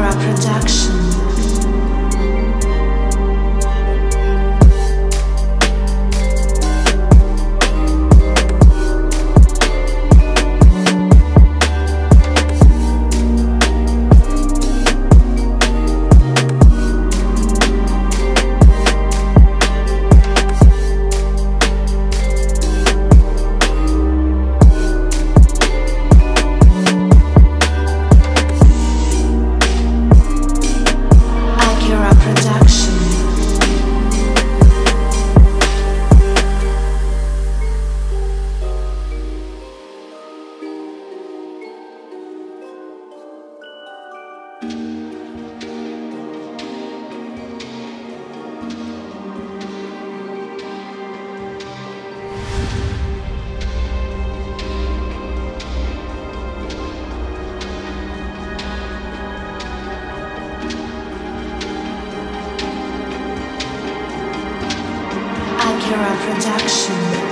Era production. Aura Production.